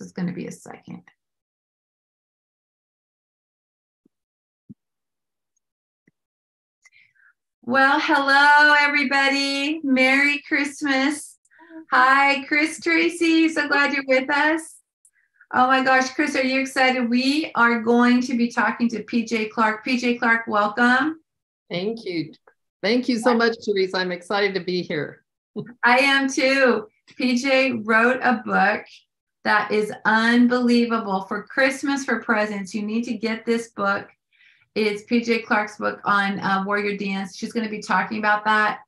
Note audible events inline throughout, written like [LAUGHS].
is going to be a second. Well, hello, everybody. Merry Christmas. Hi, Chris Tracy. So glad you're with us. Oh my gosh, Chris, are you excited? We are going to be talking to PJ Clark. PJ Clark, welcome. Thank you. Thank you so much, Theresa. I'm excited to be here. I am too. PJ wrote a book that is unbelievable for Christmas for presents. You need to get this book. It's PJ Clark's book on uh, warrior dance. She's going to be talking about that.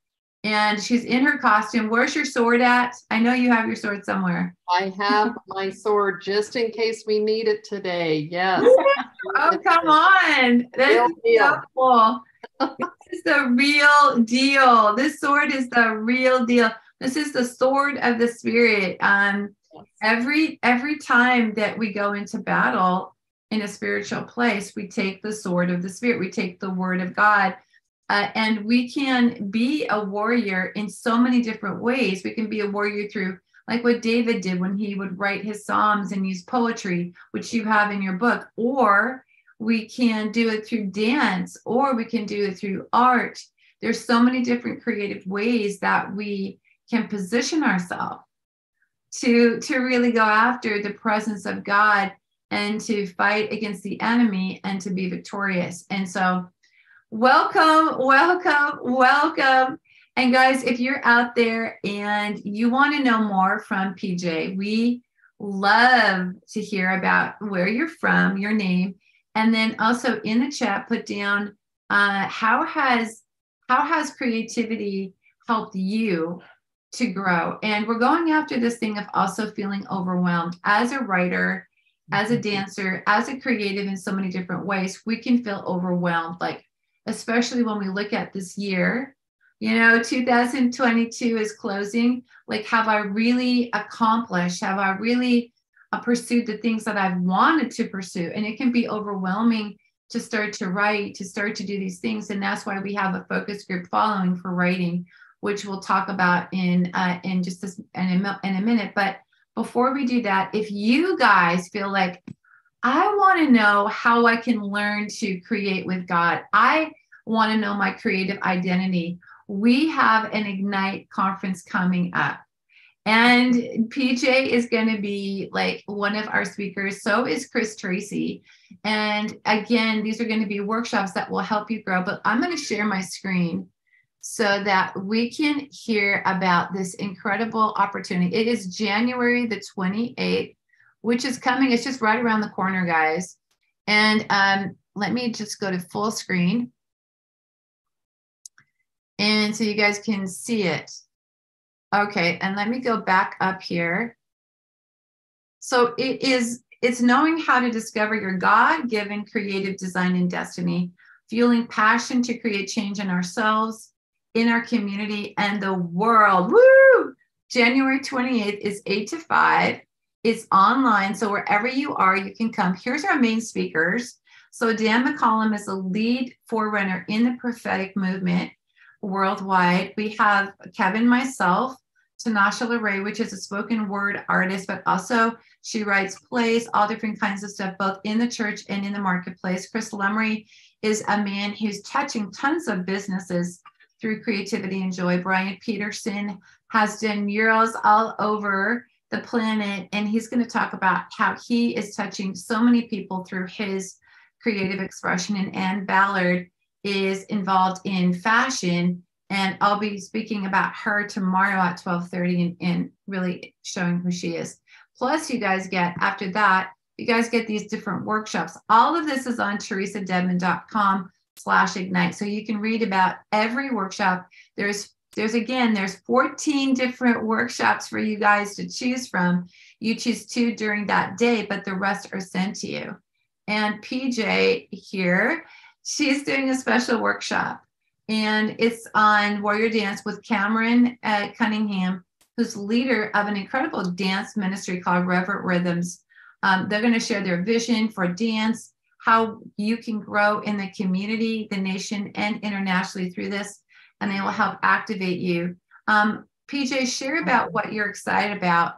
And she's in her costume. Where's your sword at? I know you have your sword somewhere. I have my sword just in case we need it today. Yes. [LAUGHS] oh, come on. That's so cool. this is the real deal. This sword is the real deal. This is the sword of the spirit. Um, every every time that we go into battle in a spiritual place, we take the sword of the spirit. We take the word of God. Uh, and we can be a warrior in so many different ways. We can be a warrior through, like what David did when he would write his Psalms and use poetry, which you have in your book, or we can do it through dance, or we can do it through art. There's so many different creative ways that we can position ourselves to to really go after the presence of God and to fight against the enemy and to be victorious. And so welcome, welcome, welcome. And guys, if you're out there and you want to know more from PJ, we love to hear about where you're from, your name, and then also in the chat put down uh, how has how has creativity helped you to grow. And we're going after this thing of also feeling overwhelmed as a writer, as a mm-hmm. dancer, as a creative in so many different ways. We can feel overwhelmed, like, especially when we look at this year. You know, 2022 is closing. Like, have I really accomplished? Have I really uh, pursued the things that I've wanted to pursue? And it can be overwhelming to start to write, to start to do these things. And that's why we have a focus group following for writing which we'll talk about in uh, in just this in a, in a minute. But before we do that, if you guys feel like I want to know how I can learn to create with God, I want to know my creative identity. We have an Ignite conference coming up. And PJ is going to be like one of our speakers. So is Chris Tracy. And again, these are going to be workshops that will help you grow. But I'm going to share my screen so that we can hear about this incredible opportunity. It is January the 28th, which is coming. It's just right around the corner, guys. And um, let me just go to full screen. And so you guys can see it. Okay, and let me go back up here. So it is, it's knowing how to discover your God-given creative design and destiny, fueling passion to create change in ourselves, in our community and the world. Woo! January 28th is 8 to 5. It's online. So wherever you are, you can come. Here's our main speakers. So Dan McCollum is a lead forerunner in the prophetic movement worldwide. We have Kevin, myself, Tanasha LeRae, which is a spoken word artist, but also she writes plays, all different kinds of stuff, both in the church and in the marketplace. Chris Lemery is a man who's touching tons of businesses through creativity and joy. Brian Peterson has done murals all over the planet, and he's going to talk about how he is touching so many people through his creative expression. And Anne Ballard is involved in fashion, and I'll be speaking about her tomorrow at 12:30 and, and really showing who she is. Plus, you guys get after that, you guys get these different workshops. All of this is on theresadedmon.com slash ignite. So you can read about every workshop. There's there's again, there's 14 different workshops for you guys to choose from. You choose two during that day, but the rest are sent to you. And PJ here, she's doing a special workshop and it's on warrior dance with Cameron uh, Cunningham, who's leader of an incredible dance ministry called Reverent Rhythms. Um, they're going to share their vision for dance how you can grow in the community, the nation, and internationally through this, and they will help activate you. Um, PJ, share about what you're excited about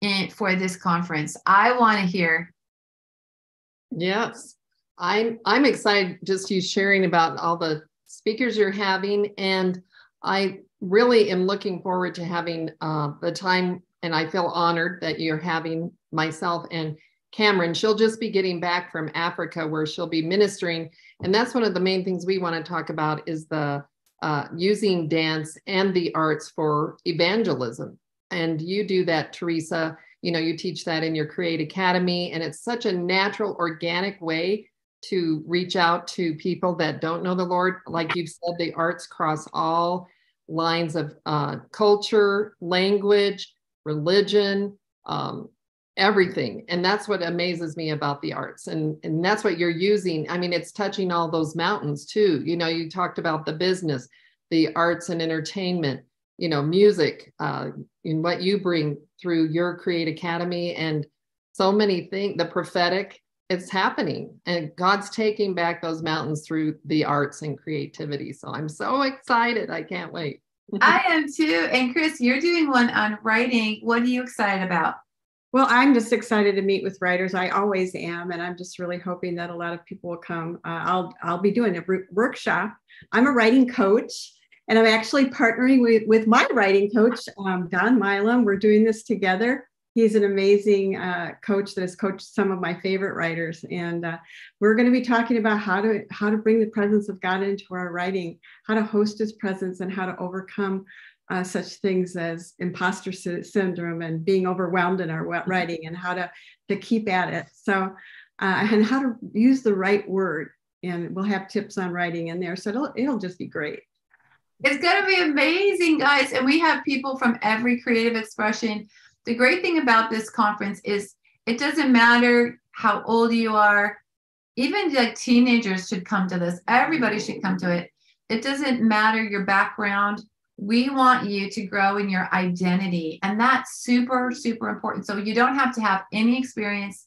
in, for this conference? I want to hear. Yes, I'm I'm excited just you sharing about all the speakers you're having, and I really am looking forward to having uh, the time. And I feel honored that you're having myself and Cameron. She'll just be getting back from Africa where she'll be ministering, and that's one of the main things we want to talk about is the uh, using dance and the arts for evangelism. And you do that, Theresa. You know, you teach that in your Create Academy, and it's such a natural, organic way to reach out to people that don't know the Lord. Like you've said, the arts cross all lines of uh, culture, language, religion, um, everything. And that's what amazes me about the arts. And, and that's what you're using. I mean, it's touching all those mountains too. You know, you talked about the business, the arts and entertainment, you know, music, uh, in what you bring through your Create Academy and so many things, the prophetic, it's happening and God's taking back those mountains through the arts and creativity. So I'm so excited. I can't wait. I am too. And Chris, you're doing one on writing. What are you excited about? Well, I'm just excited to meet with writers. I always am, and I'm just really hoping that a lot of people will come. Uh, I'll I'll be doing a workshop. I'm a writing coach, and I'm actually partnering with with my writing coach, um, Don Milam. We're doing this together he's an amazing uh, coach that has coached some of my favorite writers and uh, we're going to be talking about how to how to bring the presence of god into our writing how to host his presence and how to overcome uh, such things as imposter syndrome and being overwhelmed in our mm-hmm. writing and how to to keep at it. So uh, and how to use the right word. And we'll have tips on writing in there so it'll, it'll just be great. It's going to be amazing guys and we have people from every creative expression. The great thing about this conference is it doesn't matter how old you are even like teenagers should come to this. Everybody should come to it. It doesn't matter your background we want you to grow in your identity and that's super super important so you don't have to have any experience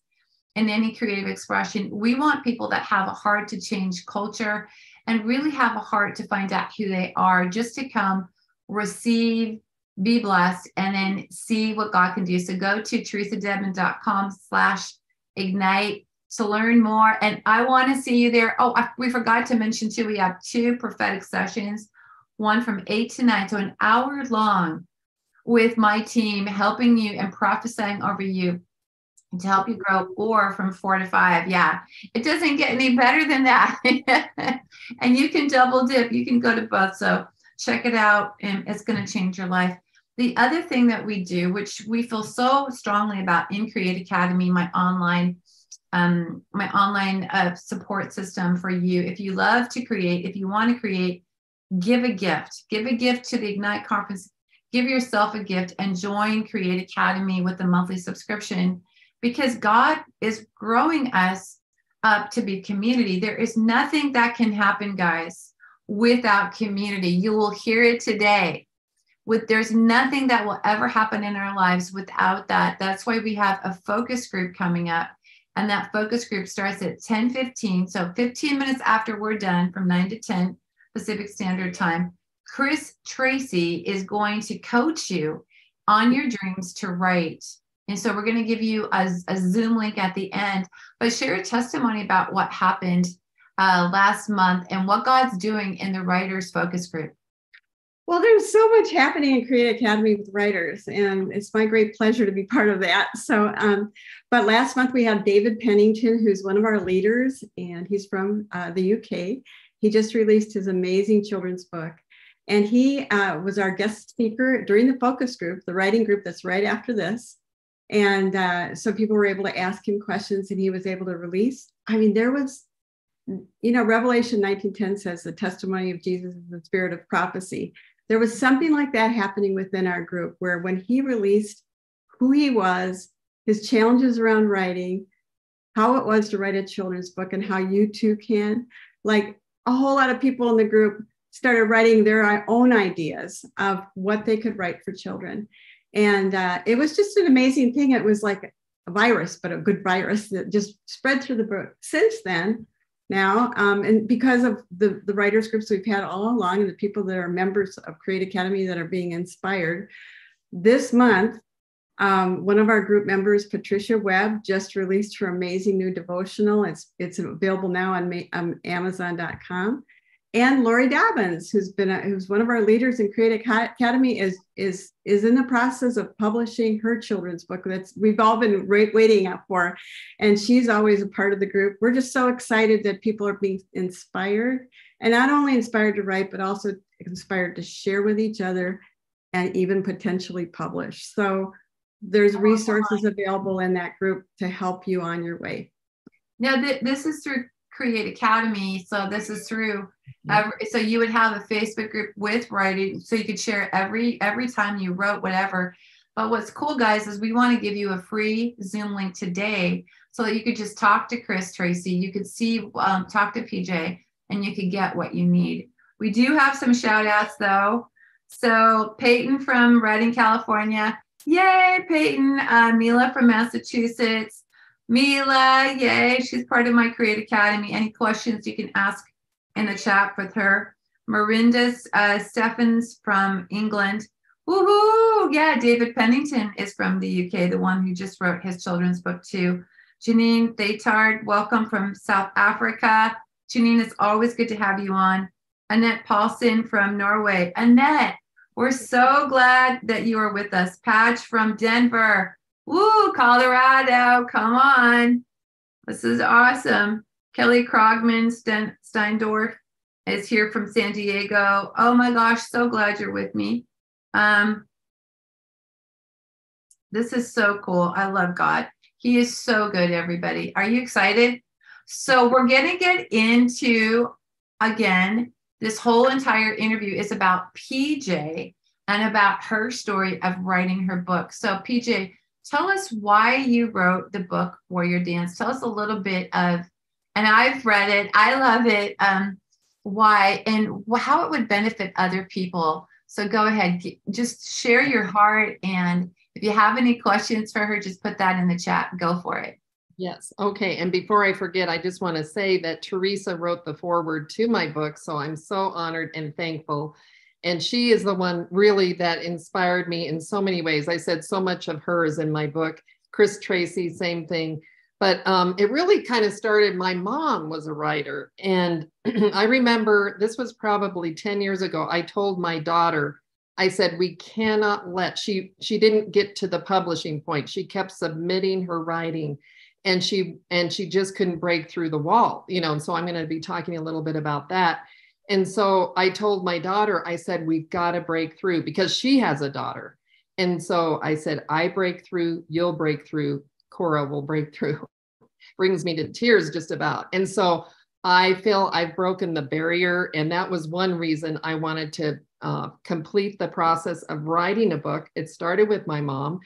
in any creative expression we want people that have a heart to change culture and really have a heart to find out who they are just to come receive be blessed, and then see what God can do. So go to theresadedmon.com slash ignite to learn more. And I want to see you there. Oh, I, we forgot to mention too, we have two prophetic sessions, one from eight to nine, so an hour long with my team helping you and prophesying over you to help you grow or from four to five. Yeah it doesn't get any better than that. [LAUGHS] And you can double dip. You can go to both. So check it out and it's going to change your life. The other thing that we do, which we feel so strongly about in Create Academy, my online um, my online uh, support system for you. If you love to create, if you want to create, give a gift. Give a gift to the Ignite conference. Give yourself a gift and join Create Academy with a monthly subscription because God is growing us up to be community. There is nothing that can happen, guys, without community. You will hear it today with there's nothing that will ever happen in our lives without that that's why we have a focus group coming up and that focus group starts at 10 15 so 15 minutes after we're done from 9 to 10 pacific standard time chris tracy is going to coach you on your dreams to write and so we're going to give you a, a zoom link at the end but share a testimony about what happened uh, last month and what god's doing in the writers focus group well, there's so much happening in Create Academy with writers, and it's my great pleasure to be part of that. So, um, but last month we had David Pennington, who's one of our leaders, and he's from uh, the UK. He just released his amazing children's book, and he uh, was our guest speaker during the focus group, the writing group that's right after this. And uh, so people were able to ask him questions, and he was able to release. I mean, there was you know revelation 1910 says the testimony of jesus is the spirit of prophecy there was something like that happening within our group where when he released who he was, his challenges around writing, how it was to write a children's book, and how you too can, like a whole lot of people in the group started writing their own ideas of what they could write for children. And uh, it was just an amazing thing. It was like a virus, but a good virus that just spread through the book. Since then, now. Um, and because of the, the writers groups we've had all along and the people that are members of Create Academy that are being inspired, this month, Um, one of our group members, Patricia Webb, just released her amazing new devotional. It's it's available now on, on Amazon.com. And Lori Dobbins, who's been a, who's one of our leaders in Create Academy, is is is in the process of publishing her children's book that's we've all been waiting up for, and she's always a part of the group. We're just so excited that people are being inspired, and not only inspired to write, but also inspired to share with each other, and even potentially publish. So there's resources available in that group to help you on your way. Now, th- this is through Create Academy. So this is through. Every, so you would have a Facebook group with writing, so you could share every every time you wrote whatever. But what's cool, guys, is we want to give you a free Zoom link today, so that you could just talk to Chris Tracy. You could see, um, talk to PJ, and you could get what you need. We do have some shout outs though. So Peyton from Redding, California. Yay, Peyton. Uh, Mila from Massachusetts. Mila, yay. She's part of my Create Academy. Any questions you can ask in the chat with her. Marinda uh, Stephens from England. Woohoo! Yeah, David Pennington is from the UK, the one who just wrote his children's book too. Janine Thaytard, welcome from South Africa. Janine, it's always good to have you on. Annette Paulson from Norway. Annette, we're so glad that you are with us. Patch from Denver. Woo, Colorado. Come on. This is awesome. Kelly Krogman Sten- Steindorf is here from San Diego. Oh my gosh, so glad you're with me. Um, this is so cool. I love God. He is so good, everybody. Are you excited? So, we're going to get into again this whole entire interview is about PJ and about her story of writing her book. So, PJ, tell us why you wrote the book Warrior Dance. Tell us a little bit of, and I've read it, I love it, um, why and how it would benefit other people. So, go ahead, just share your heart. And if you have any questions for her, just put that in the chat. Go for it. Yes. Okay. And before I forget, I just want to say that Theresa wrote the foreword to my book. So I'm so honored and thankful. And she is the one really that inspired me in so many ways. I said so much of hers in my book. Chris Tracy, same thing. But um, it really kind of started. My mom was a writer. And [CLEARS THROAT] I remember this was probably 10 years ago. I told my daughter, I said, we cannot let, she, she didn't get to the publishing point. She kept submitting her writing and she and she just couldn't break through the wall you know and so i'm going to be talking a little bit about that. And so i told my daughter i said we've got to break through because she has a daughter. And so i said i break through you'll break through cora will break through. [LAUGHS] Brings me to tears just about. And so i feel i've broken the barrier and that was one reason i wanted to uh, complete the process of writing a book. It started with my mom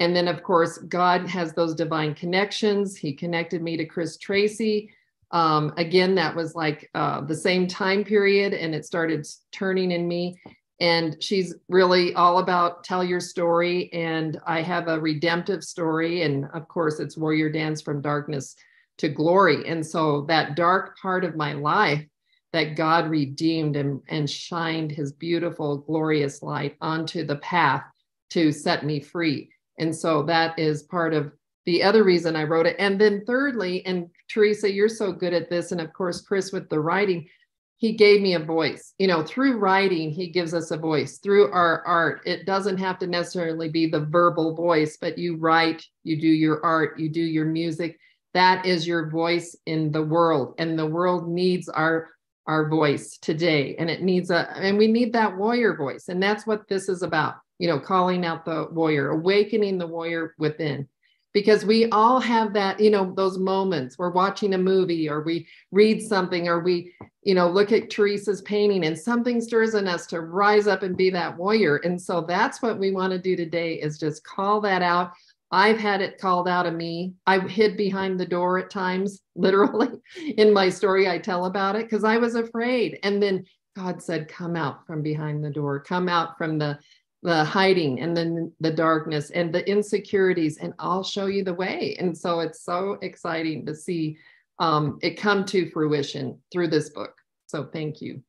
and then, of course, God has those divine connections. He connected me to Chris Tracy. Um, again, that was like uh, the same time period, and it started turning in me. And she's really all about tell your story. And I have a redemptive story. And of course, it's Warrior Dance from Darkness to Glory. And so that dark part of my life that God redeemed and, and shined his beautiful, glorious light onto the path to set me free. And so that is part of the other reason I wrote it. And then thirdly, and Theresa, you're so good at this. And of course, Chris with the writing, he gave me a voice. You know, through writing, he gives us a voice. Through our art, it doesn't have to necessarily be the verbal voice, but you write, you do your art, you do your music. That is your voice in the world. And the world needs our our voice today. And it needs a, and we need that warrior voice. And that's what this is about you know, calling out the warrior, awakening the warrior within. Because we all have that, you know, those moments. We're watching a movie or we read something or we, you know, look at Theresa's painting and something stirs in us to rise up and be that warrior. And so that's what we want to do today is just call that out. I've had it called out of me. I hid behind the door at times, [LAUGHS] literally in my story. I tell about it because I was afraid. And then God said, Come out from behind the door, come out from the the hiding and then the darkness and the insecurities and i'll show you the way. And so it's so exciting to see um, it come to fruition through this book. So thank you.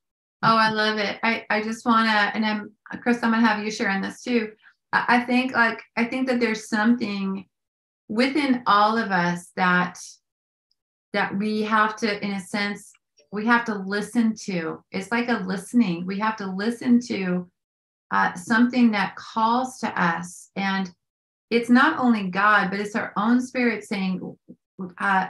Oh i love it. I, I just want to and i'm chris i'm to have you share sharing this too. I think like I think that there's something within all of us that that we have to, in a sense, we have to listen to. It's like a listening. We have to listen to uh, something that calls to us, and it's not only God, but it's our own spirit saying, uh,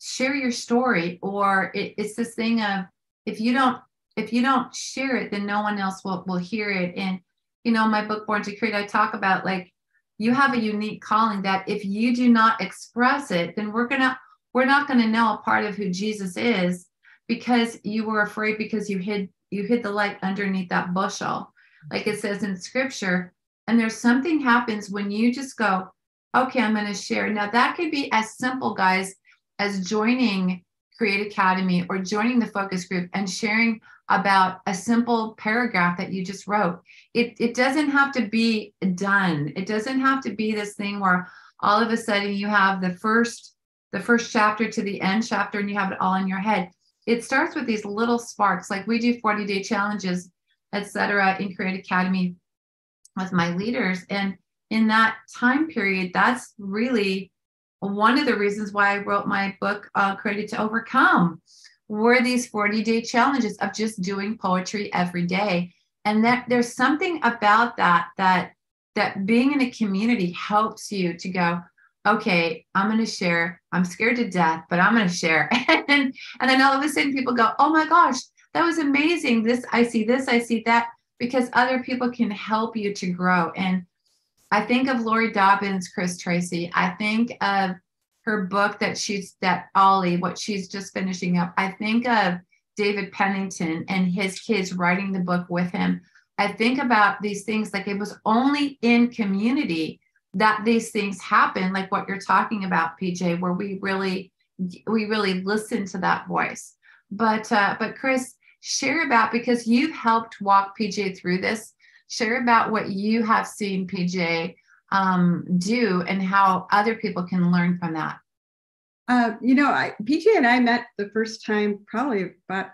"Share your story," or it, it's this thing of if you don't if you don't share it, then no one else will will hear it. And you know, my book Born to Create, I talk about like you have a unique calling that if you do not express it, then we're gonna we're not gonna know a part of who Jesus is because you were afraid because you hid you hid the light underneath that bushel, like it says in scripture. And there's something happens when you just go, okay, I'm gonna share. Now that could be as simple, guys, as joining Create Academy or joining the focus group and sharing about a simple paragraph that you just wrote. It, it doesn't have to be done. It doesn't have to be this thing where all of a sudden you have the first the first chapter to the end chapter and you have it all in your head. It starts with these little sparks. Like we do 40 day challenges, etc. in Create Academy with my leaders. And in that time period, that's really one of the reasons why I wrote my book, uh, Created to Overcome, were these 40 day challenges of just doing poetry every day. And that there's something about that that that being in a community helps you to go, okay, I'm going to share. I'm scared to death, but I'm going to share. [LAUGHS] and, and then all of a sudden people go, oh my gosh, that was amazing. This, I see this, I see that, because other people can help you to grow. And I think of Lori Dobbins, Chris Tracy. I think of her book that she's that Ollie, what she's just finishing up. I think of David Pennington and his kids writing the book with him. I think about these things like it was only in community that these things happen, like what you're talking about, PJ, where we really we really listen to that voice. But uh, but Chris, share about because you've helped walk PJ through this share about what you have seen PJ um, do and how other people can learn from that. Uh, you know, I, PJ and I met the first time probably about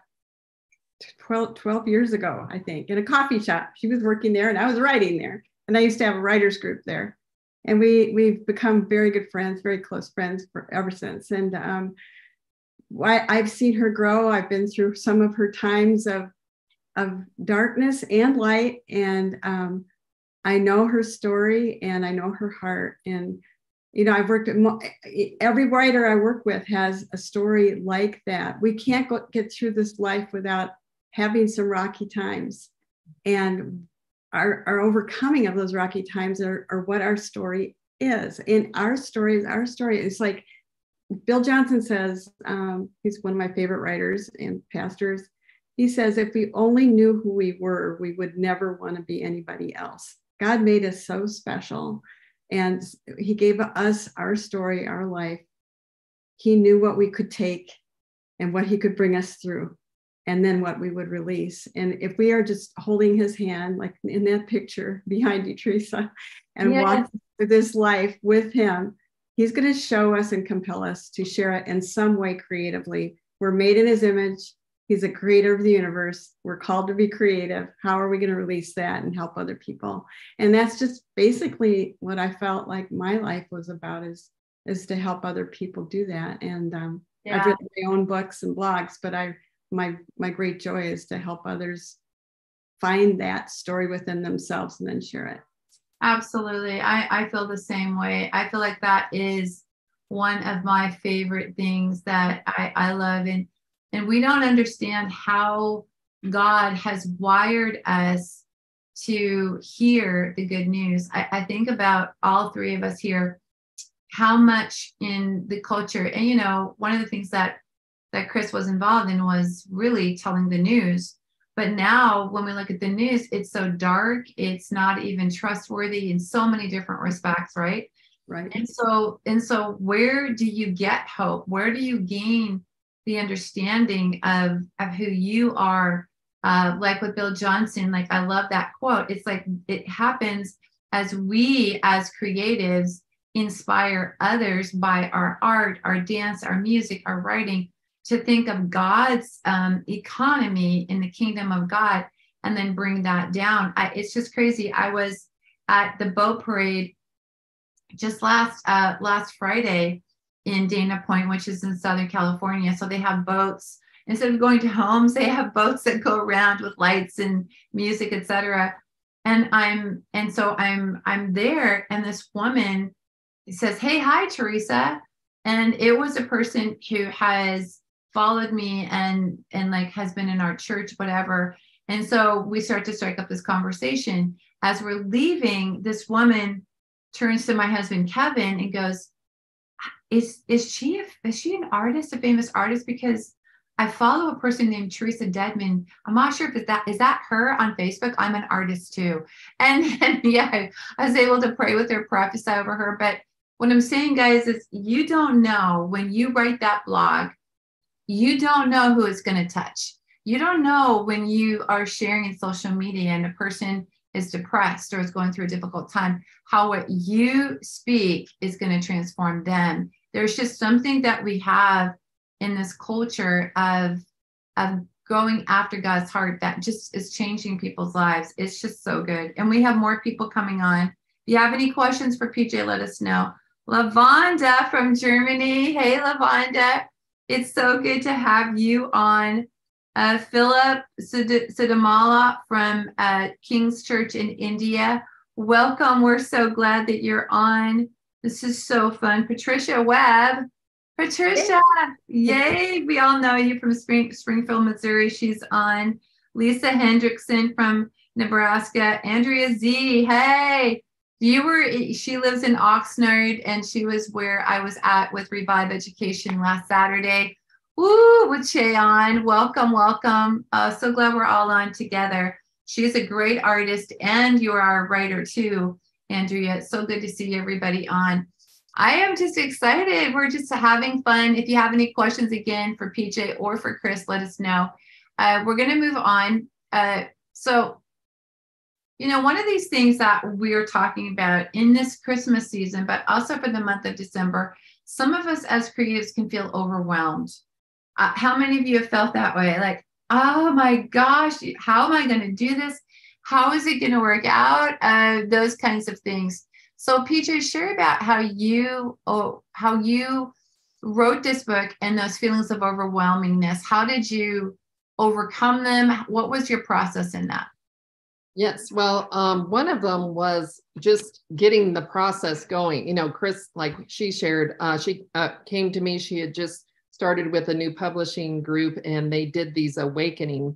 12, 12 years ago, I think, in a coffee shop. She was working there and I was writing there. And I used to have a writers group there. And we, we've become very good friends, very close friends for, ever since. And um, I, I've seen her grow. I've been through some of her times of of darkness and light. And um, I know her story and I know her heart. And, you know, I've worked at every writer I work with has a story like that. We can't go, get through this life without having some rocky times. And our, our overcoming of those rocky times are, are what our story is. And our story is our story. It's like Bill Johnson says, um, he's one of my favorite writers and pastors he says, if we only knew who we were, we would never want to be anybody else. God made us so special and He gave us our story, our life. He knew what we could take and what He could bring us through, and then what we would release. And if we are just holding His hand, like in that picture behind you, Theresa, and yes. walk through this life with Him, He's going to show us and compel us to share it in some way creatively. We're made in His image He's a creator of the universe. We're called to be creative. How are we going to release that and help other people? And that's just basically what I felt like my life was about is is to help other people do that. And um, yeah. I've written my own books and blogs, but I my my great joy is to help others find that story within themselves and then share it. Absolutely. I, I feel the same way. I feel like that is one of my favorite things that I, I love. And and we don't understand how God has wired us to hear the good news. I, I, think about all three of us here, how much in the culture, and you know, one of the things that that Chris was involved in was really telling the news. But now, when we look at the news, it's so dark. It's not even trustworthy in so many different respects, right? Right. And so, and so, where do you get hope? Where do you gain the understanding of of who you are uh, like with bill johnson like i love that quote it's like it happens as we as creatives inspire others by our art our dance our music our writing to think of god's um, economy in the kingdom of god and then bring that down I, it's just crazy i was at the boat parade just last uh, last Friday in Dana Point, which is in Southern California. So they have boats instead of going to homes, they have boats that go around with lights and music, etc. And I'm and so I'm I'm there, and this woman says, "Hey, hi, Theresa," and it was a person who has followed me and and like has been in our church, whatever. And so we start to strike up this conversation. As we're leaving, this woman turns to my husband Kevin and goes, "Is is she a, is she an artist, a famous artist? Because I follow a person named Theresa Dedmon. I'm not sure if that is that her on Facebook. I'm an artist too, and, and [LAUGHS] yeah, I was able to pray with her, prophesy over her. But what I'm saying, guys, is you don't know when you write that blog, you don't know who it's going to touch. You don't know when you are sharing in social media and a person is depressed or is going through a difficult time, how what you speak is going to transform them. There's just something that we have in this culture of of going after God's heart that just is changing people's lives. It's just so good. And we have more people coming on. If you have any questions for PJ, let us know. Lavonda from Germany. Hey, Lavonda. It's so good to have you on. Uh, Philip Sidamala from uh, King's Church in India. Welcome. We're so glad that you're on. This is so fun. Patricia Webb Patricia, yay. We all know you from Spring, Springfield, Missouri. She's on. Lisa Hendrickson from Nebraska. Andrea Z, hey. You were, she lives in Oxnard and she was where I was at with Revive Education last Saturday. Woo, with on. Welcome, welcome. Uh, so glad we're all on together. She's a great artist and you are a writer too, Andrea. So good to see everybody on. I am just excited. We're just having fun. If you have any questions again for PJ or for Chris, let us know. Uh, we're going to move on. Uh, so, you know, one of these things that we're talking about in this Christmas season, but also for the month of December, some of us as creatives can feel overwhelmed. Uh, how many of you have felt that way? Like, oh my gosh, how am I going to do this? How is it going to work out? Uh, those kinds of things. So, PJ, share about how you oh, how you wrote this book and those feelings of overwhelmingness. How did you overcome them? What was your process in that? Yes, well, um, one of them was just getting the process going. You know, Chris, like she shared, uh, she uh, came to me. She had just started with a new publishing group, and they did these awakening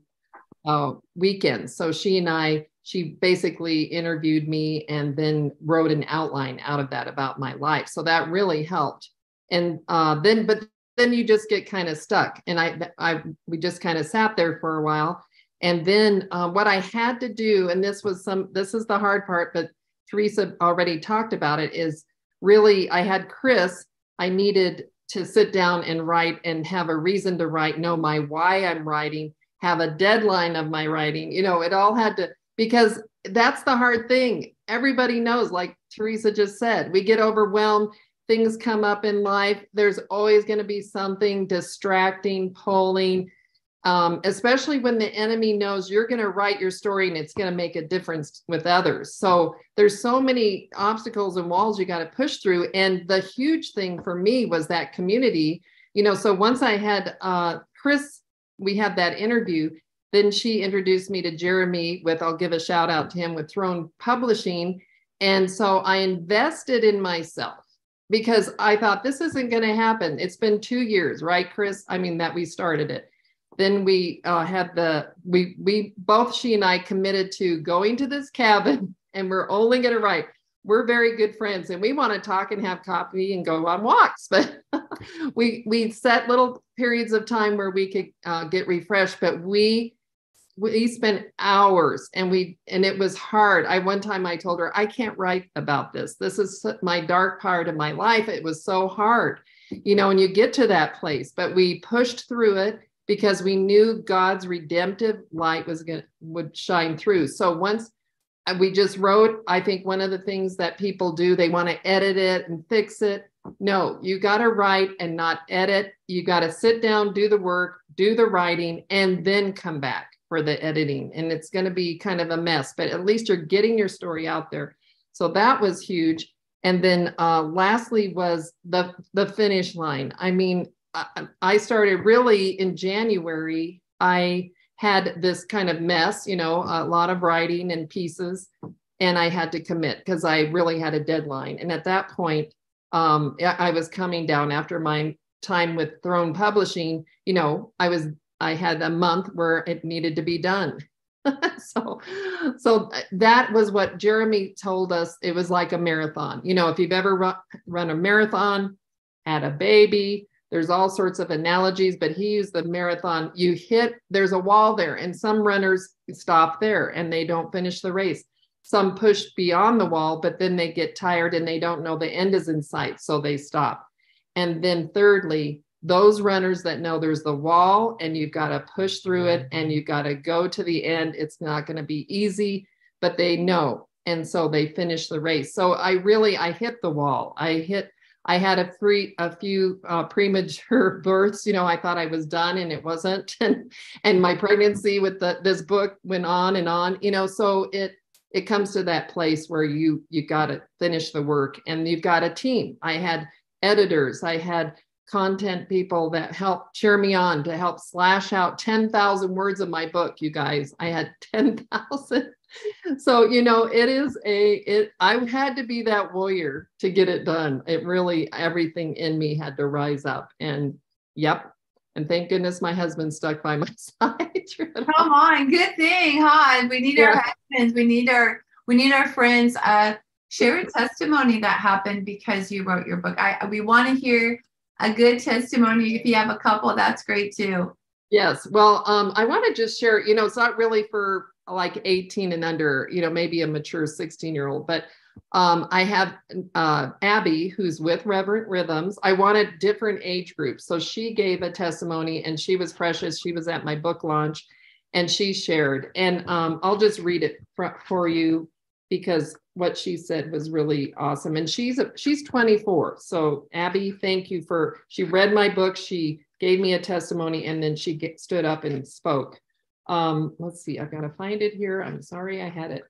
uh, weekends. So she and I she basically interviewed me and then wrote an outline out of that about my life. So that really helped. And uh, then, but then you just get kind of stuck. And I, I, we just kind of sat there for a while. And then uh, what I had to do, and this was some, this is the hard part, but Theresa already talked about it, is really I had Chris. I needed to sit down and write and have a reason to write, know my why I'm writing, have a deadline of my writing. You know, it all had to because that's the hard thing. Everybody knows, like Theresa just said, we get overwhelmed. Things come up in life. There's always going to be something distracting, pulling, um, especially when the enemy knows you're going to write your story and it's going to make a difference with others. So there's so many obstacles and walls you got to push through. And the huge thing for me was that community. You know, so once I had uh, Chris, we had that interview then she introduced me to Jeremy with, I'll give a shout out to him with Throne Publishing. And so I invested in myself because I thought this isn't going to happen. It's been two years, right, Chris? I mean, that we started it. Then we uh, had the, we, we both, she and I committed to going to this cabin [LAUGHS] and we're only going to write. We're very good friends and we want to talk and have coffee and go on walks. [LAUGHS] But we, we set little periods of time where we could uh, get refreshed, but we we spent hours and we and it was hard i one time i told her i can't write about this this is my dark part of my life it was so hard you know and you get to that place but we pushed through it because we knew god's redemptive light was going would shine through. So once uh, we just wrote i think one of the things that people do they want to edit it and fix it. No you got to write and not edit. You got to sit down do the work do the writing and then come back for the editing. And it's going to be kind of a mess but at least you're getting your story out there. So that was huge. And then uh, lastly was the the finish line. I mean, I, started really in January. I had this kind of mess, you know, a lot of writing and pieces, and I had to commit because I really had a deadline. And at that point, um, I was coming down after my time with Throne Publishing. You know, I was I had a month where it needed to be done. [LAUGHS] so so that was what Jeremy told us. It was like a marathon. You know, if you've ever run, run a marathon, had a baby, there's all sorts of analogies, but he used the marathon. You hit, there's a wall there, and some runners stop there and they don't finish the race. Some push beyond the wall, but then they get tired and they don't know the end is in sight, so they stop. And then, thirdly, those runners that know there's the wall and you've got to push through it and you've got to go to the end. It's not going to be easy, but they know. And so they finish the race. So I really, I hit the wall. I hit, I had a free, a few uh, premature [LAUGHS] births. You know, I thought I was done and it wasn't. [LAUGHS] And, and my pregnancy with the, this book went on and on, you know, so it, it comes to that place where you, you got to finish the work and you've got a team. I had editors, I had content people that help cheer me on to help slash out 10,000 words of my book, you guys. I had [LAUGHS] 10,000. So, you know, it is a, it, I had to be that warrior to get it done. It really, everything in me had to rise up. And yep. And thank goodness my husband stuck by my [LAUGHS] side. Come on. Good thing, huh? We need yeah. our husbands. We need our, we need our friends. Uh, share a testimony that happened because you wrote your book. I we want to hear a good testimony. If you have a couple, that's great too. Yes. Well, um, I want to just share, you know, it's not really for like 18 and under, you know, maybe a mature 16 year old, but um, I have uh, Abby, who's with Reverent Rhythms. I wanted different age groups. So she gave a testimony and she was precious. She was at my book launch and she shared. And um, I'll just read it for, for you because what she said was really awesome. And she's a, she's 24. So Abby, thank you for she read my book. She gave me a testimony, and then she get, stood up and spoke. Um, let's see, I've got to find it here. I'm sorry, I had it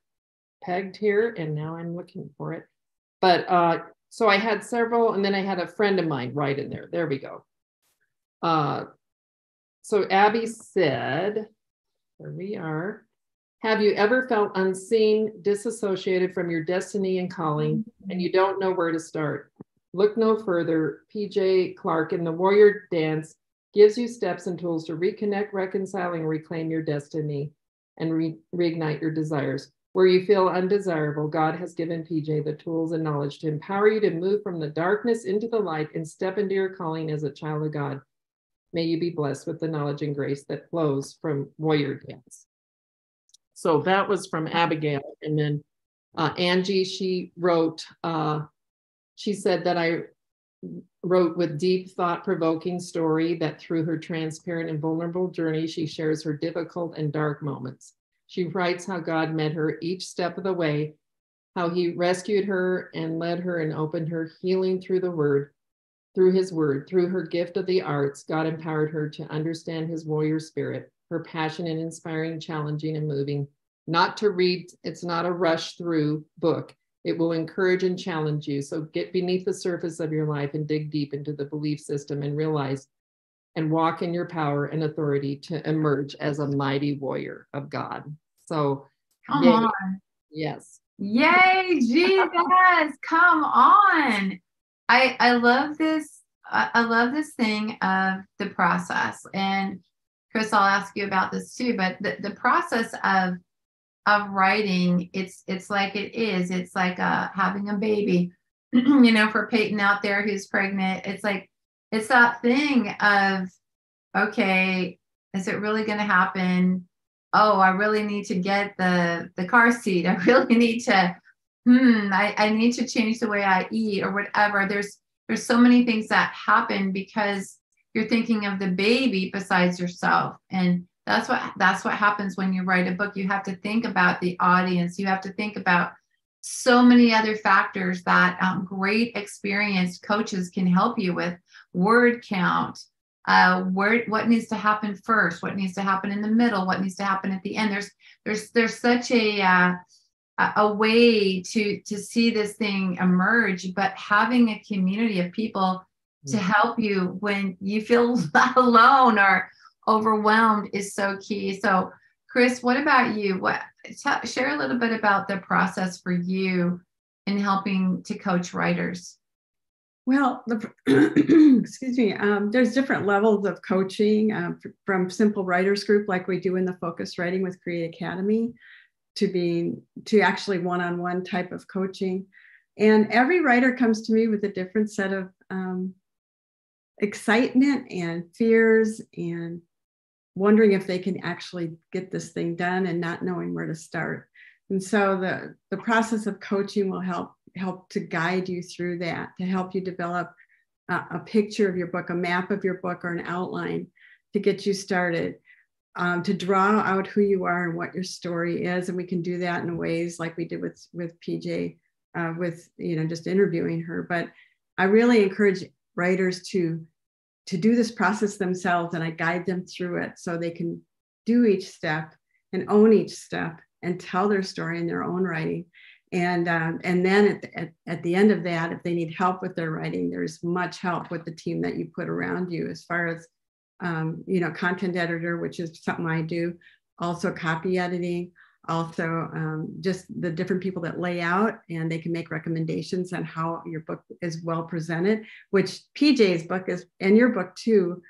pegged here, and now I'm looking for it. But uh, so I had several, and then I had a friend of mine right in there. There we go. Uh, so Abby said, there we are. Have you ever felt unseen, disassociated from your destiny and calling, and you don't know where to start? Look no further. PJ Clark in the Warrior Dance gives you steps and tools to reconnect, reconcile, and reclaim your destiny and re- reignite your desires. Where you feel undesirable, God has given PJ the tools and knowledge to empower you to move from the darkness into the light and step into your calling as a child of God. May you be blessed with the knowledge and grace that flows from Warrior Dance. So that was from Abigail. And then uh, Angie, she wrote, uh, she said that I wrote with deep, thought provoking story that through her transparent and vulnerable journey, she shares her difficult and dark moments. She writes how God met her each step of the way, how he rescued her and led her and opened her healing through the word, through his word, through her gift of the arts. God empowered her to understand his warrior spirit her passion in inspiring, challenging, and moving. Not to read, it's not a rush through book. It will encourage and challenge you. So get beneath the surface of your life and dig deep into the belief system and realize and walk in your power and authority to emerge as a mighty warrior of God. So, come yay. on. Yes. Yay, Jesus. [LAUGHS] come on. I I love this I, I love this thing of the process and Chris, I'll ask you about this too, but the, the process of of writing, it's it's like it is. It's like uh, having a baby. [CLEARS THROAT] you know, for Peyton out there who's pregnant, it's like it's that thing of, okay, is it really going to happen? Oh, I really need to get the the car seat. [LAUGHS] I really need to, hmm, I, I need to change the way I eat or whatever. There's there's so many things that happen because you're thinking of the baby besides yourself and that's what that's what happens when you write a book. You have to think about the audience. You have to think about so many other factors that um, great experienced coaches can help you with. Word count uh, where what needs to happen first what needs to happen in the middle what needs to happen at the end. There's there's there's such a uh, a, a way to to see this thing emerge, but having a community of people to mm. help you when you feel [LAUGHS] alone or overwhelmed is so key. So, Chris, what about you? What t- share a little bit about the process for you in helping to coach writers? Well, the, [CLEARS THROAT] excuse me. Um, there's different levels of coaching uh, from simple writers group, like we do in the focus writing with Create Academy, to being to actually one-on-one type of coaching. And every writer comes to me with a different set of um, excitement and fears and wondering if they can actually get this thing done and not knowing where to start. And so the, the process of coaching will help help to guide you through that, to help you develop a, a picture of your book, a map of your book, or an outline to get you started. Um, to draw out who you are and what your story is, and we can do that in ways like we did with with PJ, uh, with you know just interviewing her. But I really encourage writers to to do this process themselves, and I guide them through it so they can do each step and own each step and tell their story in their own writing. And um, and then at the, at, at the end of that if they need help with their writing there's much help with the team that you put around you as far as um, you know content editor which is something i do also copy editing also um, just the different people that lay out and they can make recommendations on how your book is well presented which pj's book is and your book too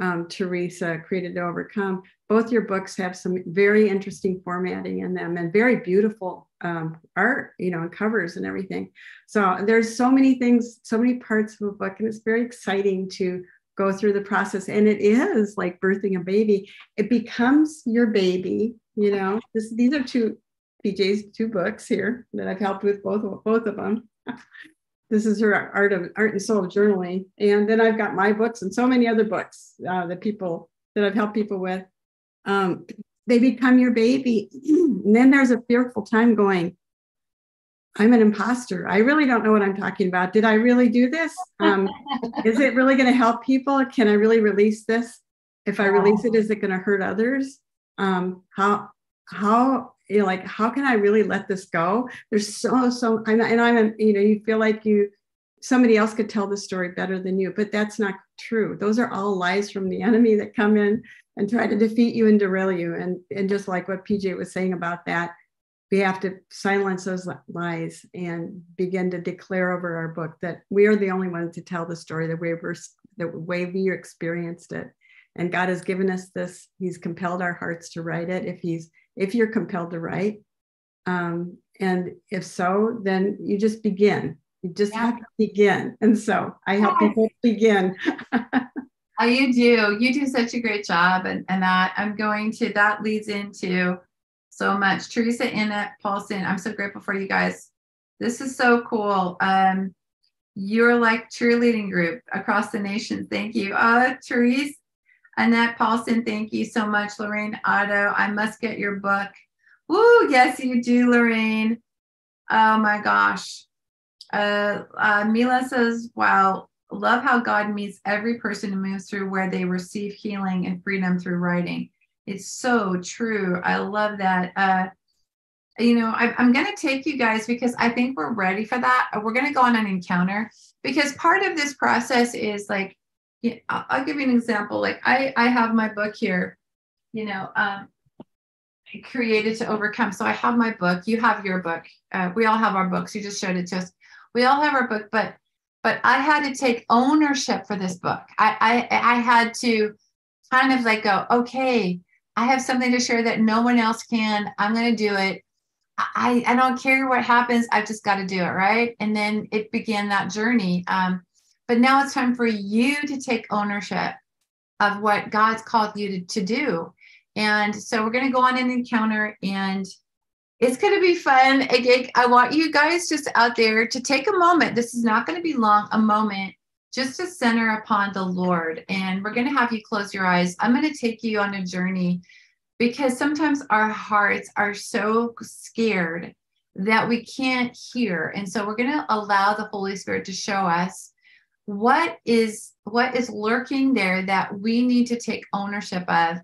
um, Theresa, Created to Overcome, both your books have some very interesting formatting in them and very beautiful um, art, you know, and covers and everything. So there's so many things, so many parts of a book, and it's very exciting to go through the process. And it is like birthing a baby. It becomes your baby, you know. This, these are two PJ's two books here that I've helped with both both of them. [LAUGHS] this is her art of art and soul of journaling and then i've got my books and so many other books uh, that people that i've helped people with um, they become your baby [CLEARS THROAT] and then there's a fearful time going i'm an imposter. I really don't know what i'm talking about. Did i really do this? Um, [LAUGHS] is it really going to help people? Can i really release this? If i release it is it going to hurt others? Um, how how you know, like how can I really let this go? There's so so and, and I'm you know you feel like you somebody else could tell the story better than you, but that's not true. Those are all lies from the enemy that come in and try to defeat you and derail you. And and just like what PJ was saying about that, we have to silence those lies and begin to declare over our book that we are the only ones to tell the story the way we're the way we experienced it. And God has given us this. He's compelled our hearts to write it. If He's if you're compelled to write. Um, and if so, then you just begin. You just yeah. have to begin. And so I help people begin. [LAUGHS] oh, you do. You do such a great job. And, and that I'm going to, that leads into so much. Teresa Annette Paulson, I'm so grateful for you guys. This is so cool. Um, you're like cheerleading group across the nation. Thank you. Uh, Teresa, Annette Paulson, thank you so much. Lorraine Otto, I must get your book. Woo, yes, you do, Lorraine. Oh my gosh. Uh, uh, Mila says, wow, love how God meets every person who moves through where they receive healing and freedom through writing. It's so true. I love that. Uh, you know, I, I'm going to take you guys because I think we're ready for that. We're going to go on an encounter because part of this process is like yeah, I'll give you an example. Like I, I have my book here, you know, um, created to overcome. So I have my book. You have your book. Uh, we all have our books. You just showed it to us. We all have our book, but but I had to take ownership for this book. I I, I had to kind of like go, okay, I have something to share that no one else can. I'm going to do it. I, I don't care what happens. I've just got to do it. Right. And then it began that journey. Um, but now it's time for you to take ownership of what God's called you to, to do. And so we're going to go on an encounter and it's going to be fun. Again, I want you guys just out there to take a moment. This is not going to be long, a moment just to center upon the Lord. And we're going to have you close your eyes. I'm going to take you on a journey because sometimes our hearts are so scared that we can't hear. And so we're going to allow the Holy Spirit to show us what is what is lurking there that we need to take ownership of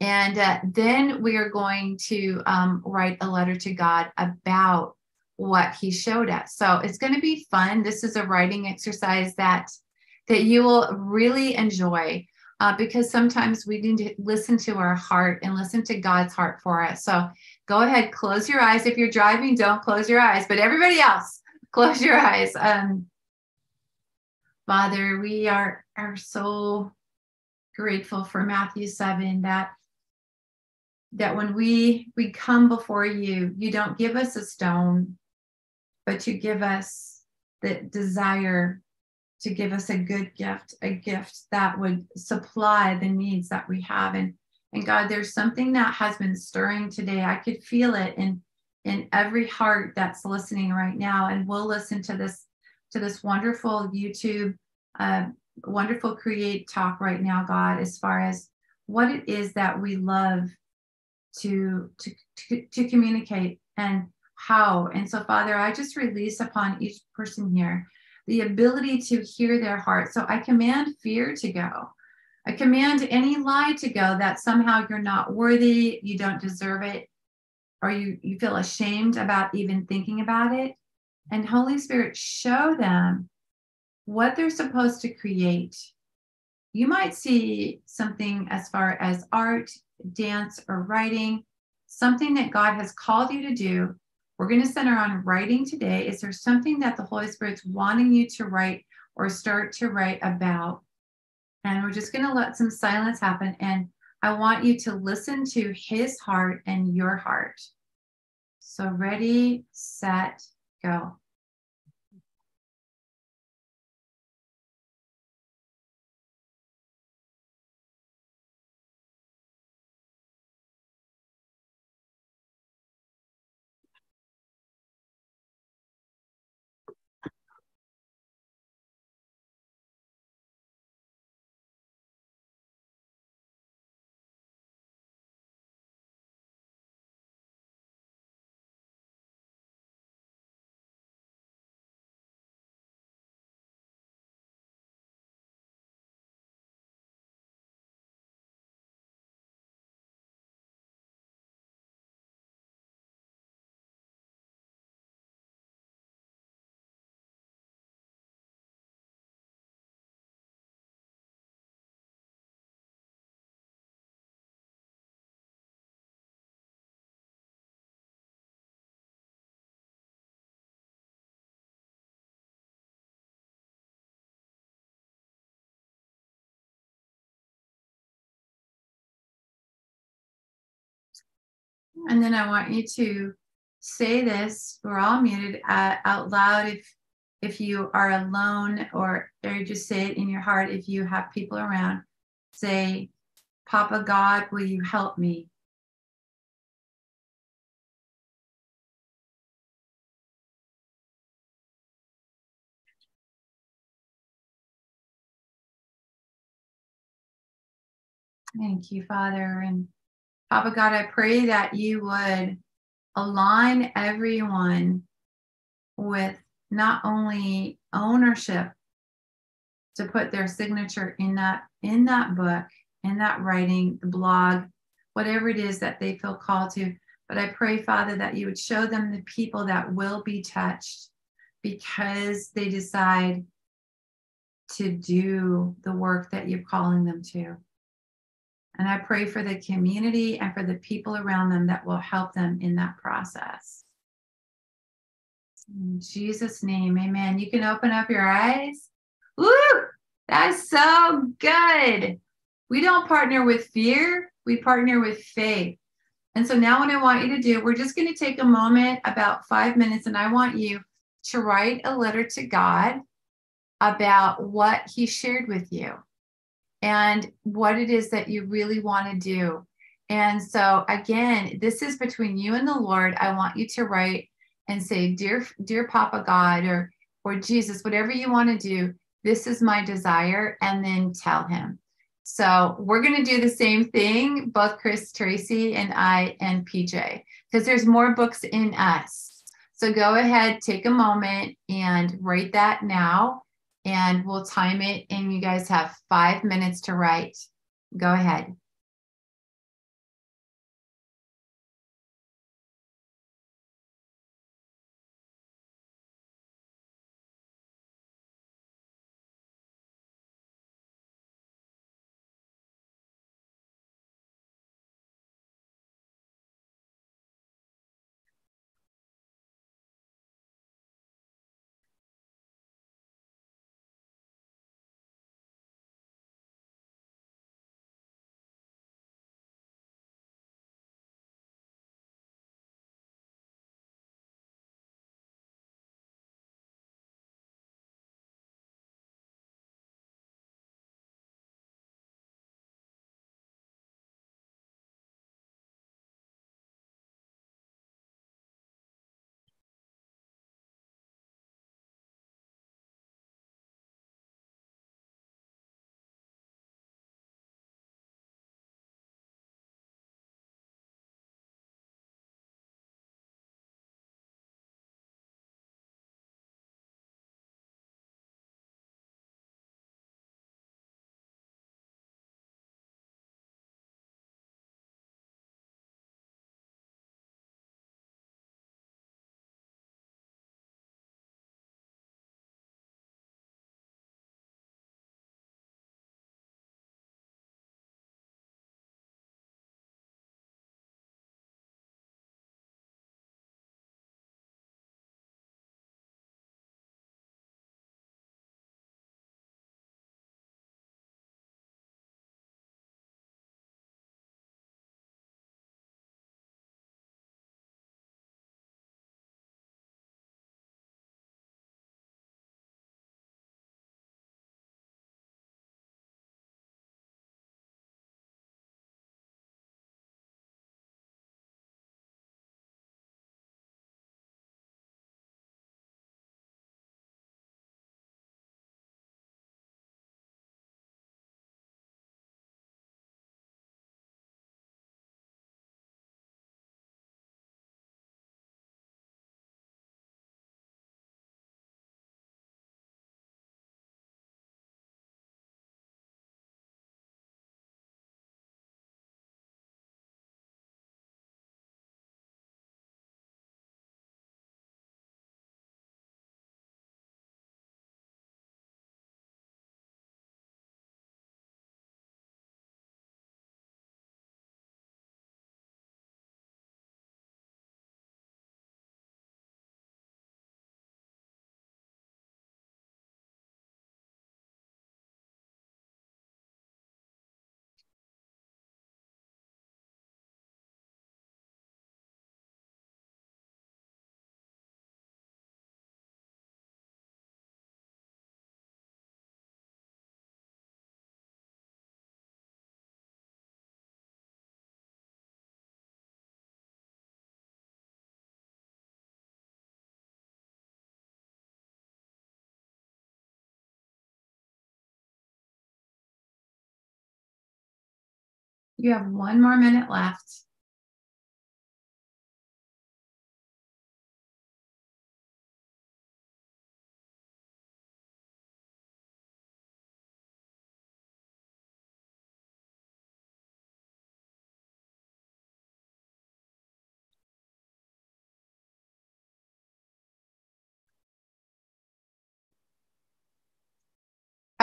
And uh, then we are going to um, write a letter to God about what he showed us. So it's going to be fun. This is a writing exercise that that you will really enjoy uh, because sometimes we need to listen to our heart and listen to God's heart for us. So go ahead, close your eyes. If you're driving, don't close your eyes, but everybody else, [LAUGHS] close your eyes. Um, Father, we are, are so grateful for Matthew 7 that that when we we come before you you don't give us a stone but you give us the desire to give us a good gift a gift that would supply the needs that we have. And and god there's something that has been stirring today. I could feel it in in every heart that's listening right now. And we'll listen to this to this wonderful youtube uh, wonderful create talk right now god as far as what it is that we love to to to, to communicate and how. And so father i just release upon each person here the ability to hear their heart. So i command fear to go. I command any lie to go that somehow you're not worthy you don't deserve it or you you feel ashamed about even thinking about it. And holy spirit show them what they're supposed to create. You might see something as far as art dance, or writing, something that God has called you to do. We're going to center on writing today. Is there something that the Holy Spirit's wanting you to write or start to write about? And we're just going to let some silence happen. And I want you to listen to his heart and your heart. So, ready, set, go. And then I want you to say this. We're all muted uh, out loud if if you are alone or or just say it in your heart if you have people around. Say, Papa God, will you help me? Thank you, Father. And Papa God, I pray that you would align everyone with not only ownership to put their signature in that in that book, in that writing, the blog, whatever it is that they feel called to. But I pray, Father, that you would show them the people that will be touched because they decide to do the work that you're calling them to. And I pray for the community and for the people around them that will help them in that process. In Jesus' name, amen. You can open up your eyes. Woo! That's so good. We don't partner with fear, we partner with faith. And so now, what I want you to do, we're just going to take a moment, about five minutes, and I want you to write a letter to God about what He shared with you and what it is that you really want to do. And so again, this is between you and the Lord. I want you to write and say, "Dear dear Papa God or or Jesus, whatever you want to do, this is my desire," and then tell him. So we're going to do the same thing, both Chris Tracy and I and PJ, because there's more books in us. So go ahead, take a moment and write that now and we'll time it and you guys have five minutes to write. Go ahead. You have one more minute left.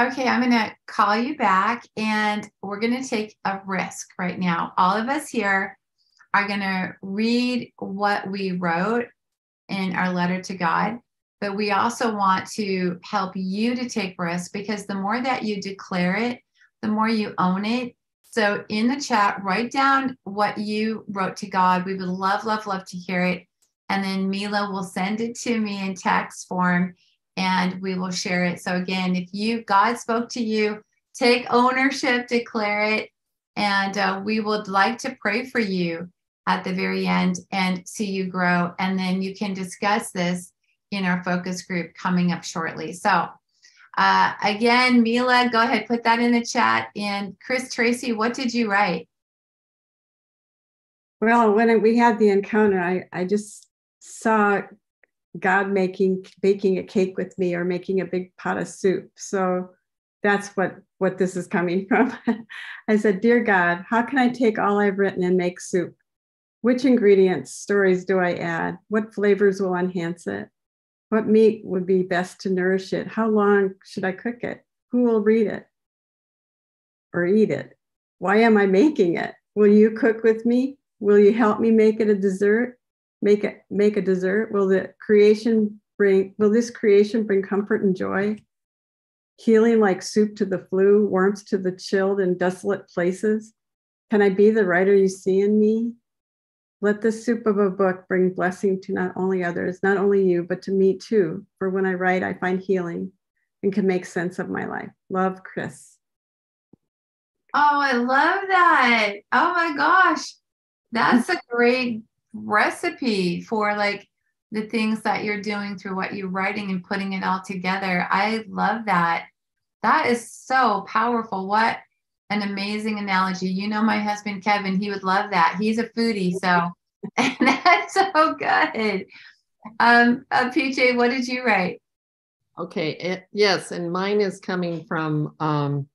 Okay, I'm going to call you back and we're going to take a risk right now. All of us here are going to read what we wrote in our letter to God, but we also want to help you to take risks because the more that you declare it, the more you own it. So in the chat, write down what you wrote to God. We would love, love, love to hear it. And then Mila will send it to me in text form and we will share it. So again, if you God spoke to you, take ownership, declare it, and uh, we would like to pray for you at the very end and see you grow. And then you can discuss this in our focus group coming up shortly. So uh, again, Mila, go ahead, put that in the chat. And Chris Tracy, what did you write? Well, when we had the encounter, I, I just saw God making baking a cake with me or making a big pot of soup. So that's what what this is coming [LAUGHS] from. I said, "Dear God, how can I take all I've written and make soup? Which ingredients, stories do I add? What flavors will enhance it? What meat would be best to nourish it? How long should I cook it? Who will read it or eat it? Why am I making it? Will you cook with me? Will you help me make it a dessert? Make it make a dessert? Will the creation bring will this creation bring comfort and joy? Healing like soup to the flu warmth to the chilled and desolate places? Can i be the writer you see in me? Let the soup of a book bring blessing to not only others not only you but to me too. For when i write i find healing and can make sense of my life. Love chris. Oh i love that. Oh my gosh. That's a great recipe for like the things that you're doing through what you're writing and putting it all together. I love that. That is so powerful. What an amazing analogy. You know, my husband Kevin, he would love that. He's a foodie, so [LAUGHS] and that's so good. Um, uh, PJ, what did you write? Okay, it, yes, and mine is coming from um,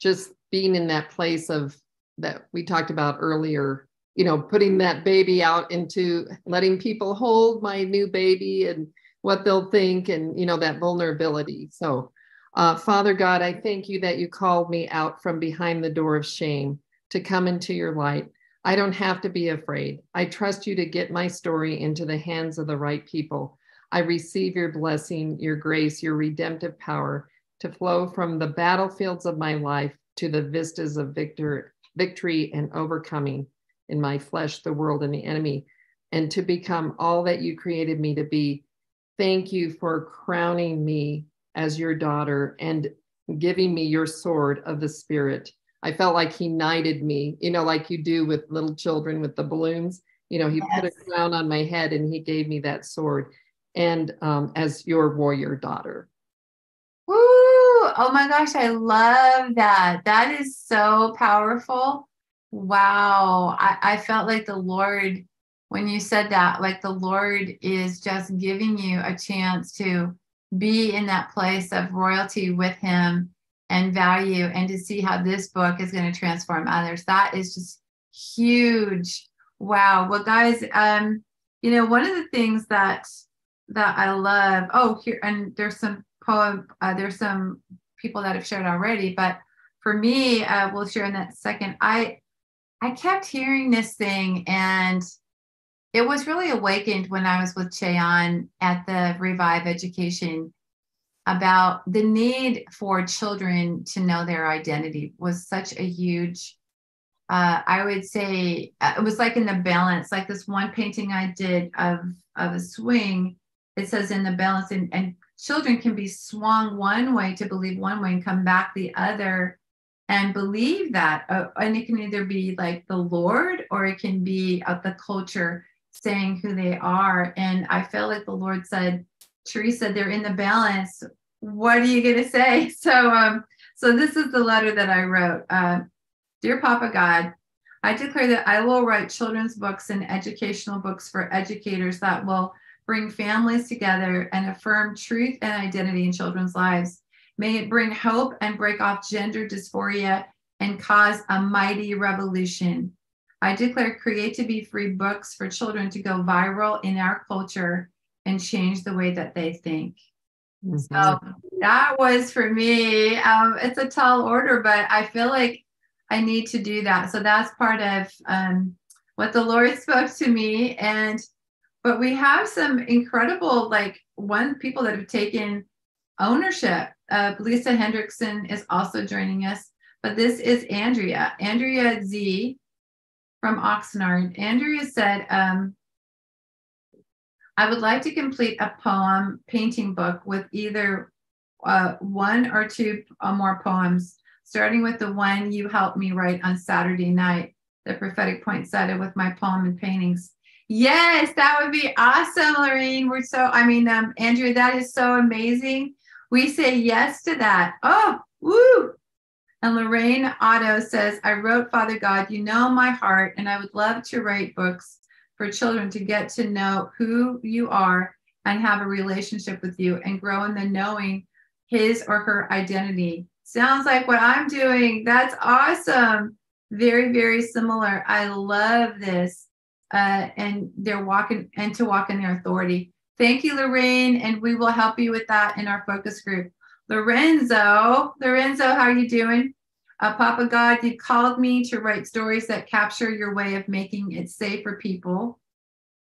just being in that place of that we talked about earlier you know, putting that baby out into letting people hold my new baby and what they'll think and, you know, that vulnerability. So, uh, Father God, I thank you that you called me out from behind the door of shame to come into your light. I don't have to be afraid. I trust you to get my story into the hands of the right people. I receive your blessing, your grace, your redemptive power to flow from the battlefields of my life to the vistas of victor, victory and overcoming in my flesh, the world, and the enemy, and to become all that you created me to be. Thank you for crowning me as your daughter and giving me your sword of the Spirit. I felt like he knighted me, you know, like you do with little children with the balloons. You know, he yes. put a crown on my head and he gave me that sword. And um, as your warrior daughter. Woo! Oh my gosh, I love that. That is so powerful. Wow. I, I felt like the Lord, when you said that, like the Lord is just giving you a chance to be in that place of royalty with Him and value and to see how this book is going to transform others. That is just huge. Wow. Well, guys, um, you know, one of the things that that I love, oh, here, and there's some poem, uh, there's some people that have shared already, but for me, uh, we'll share in that second. I I kept hearing this thing and it was really awakened when I was with Cheon at the Revive Education about the need for children to know their identity was such a huge uh, I would say uh, it was like in the balance, like this one painting I did of of a swing. It says in the balance, and, and children can be swung one way to believe one way and come back the other and believe that. Uh, and it can either be like the Lord or it can be uh, the culture saying who they are. And I feel like the Lord said, Theresa, they're in the balance. What are you going [LAUGHS] to say? [LAUGHS] So, um, so this is the letter that I wrote. Uh, Dear Papa God, I declare that I will write children's books and educational books for educators that will bring families together and affirm truth and identity in children's lives. May it bring hope and break off gender dysphoria and cause a mighty revolution. I declare Create to Be Free books for children to go viral in our culture and change the way that they think. Mm-hmm. So that was for me. Um, it's a tall order, but I feel like I need to do that. So that's part of um, what the Lord spoke to me. And but we have some incredible, like one people that have taken ownership. Uh, Lisa Hendrickson is also joining us, but this is Andrea, Andrea Z from Oxnard. Andrea said, um, I would like to complete a poem painting book with either uh, one or two or more poems, starting with the one you helped me write on Saturday night, the prophetic poinsettia with my poem and paintings. Yes, that would be awesome, Lorraine. We're so, I mean, um, Andrea, that is so amazing. We say yes to that. Oh, woo. And Lorraine Otto says, I wrote, Father God, you know my heart, and I would love to write books for children to get to know who you are and have a relationship with you and grow in the knowing his or her identity. Sounds like what I'm doing. That's awesome. Very, very similar. I love this. Uh, and they're walking and to walk in their authority. Thank you, Lorraine, and we will help you with that in our focus group. Lorenzo, Lorenzo, how are you doing? Uh, Papa God, you called me to write stories that capture your way of making it safe for people.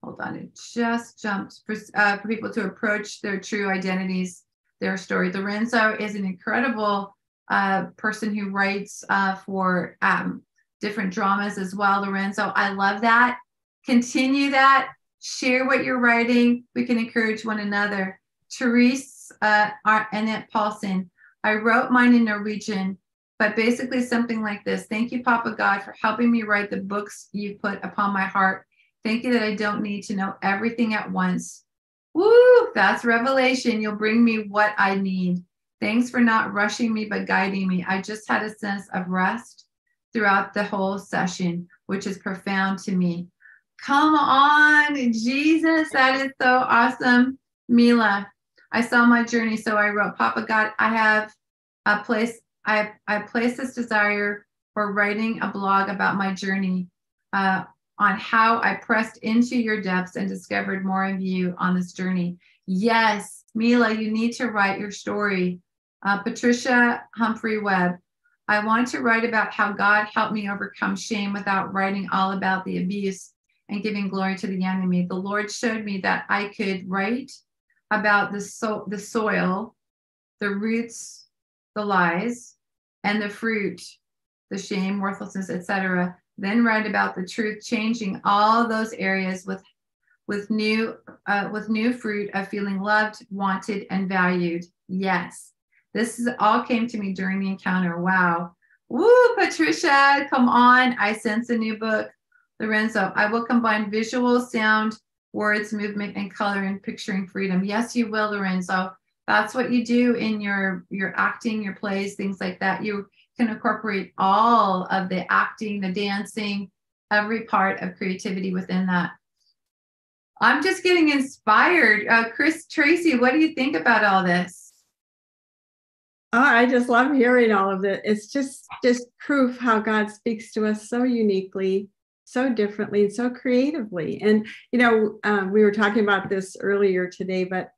Hold on, it just jumped for, uh, for people to approach their true identities, their story. Lorenzo is an incredible uh, person who writes uh, for um, different dramas as well. Lorenzo, I love that. Continue that. Share what you're writing. We can encourage one another. Therese uh, Annette Paulson. I wrote mine in Norwegian, but basically something like this. Thank you, Papa God, for helping me write the books you put upon my heart. Thank you that I don't need to know everything at once. Woo, that's revelation. You'll bring me what I need. Thanks for not rushing me, but guiding me. I just had a sense of rest throughout the whole session, which is profound to me. Come on, Jesus. That is so awesome. Mila, I saw my journey, so I wrote, Papa God, I have a place, I, I place this desire for writing a blog about my journey uh, on how I pressed into your depths and discovered more of you on this journey. Yes, Mila, you need to write your story. Uh, Patricia Humphrey Webb, I want to write about how God helped me overcome shame without writing all about the abuse and giving glory to the enemy. The Lord showed me that I could write about the, so, the soil, the roots, the lies, and the fruit, the shame, worthlessness, etc. Then write about the truth, changing all those areas with with new uh, with new fruit of feeling loved, wanted, and valued. Yes, this is all came to me during the encounter. Wow. Woo, Patricia, come on. I sense a new book. Lorenzo, I will combine visual, sound, words, movement, and color and picturing freedom. Yes, you will, Lorenzo. That's what you do in your your acting, your plays, things like that. You can incorporate all of the acting, the dancing, every part of creativity within that. I'm just getting inspired. Uh, Chris Tracy, what do you think about all this? Oh, I just love hearing all of it. It's just just proof how God speaks to us so uniquely so differently and so creatively. And, you know, um, we were talking about this earlier today, but